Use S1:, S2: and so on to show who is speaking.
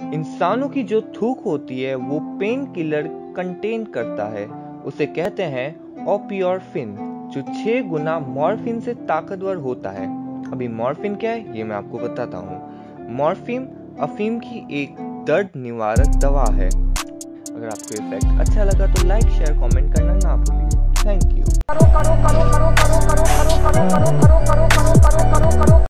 S1: इंसानों की जो थूक होती है, वो पेन किलर कंटेन करता है। उसे कहते हैं ओपियोरफिन जो छह गुना मॉर्फिन से ताकतवर होता है। अभी मॉर्फिन क्या है, ये मैं आपको बताता हूँ। मॉर्फिन अफीम की एक दर्द निवारक दवा है। अगर आपको इफ़ेक्ट अच्छा लगा तो लाइक शेयर कमेंट करना ना भूलिए। Thank you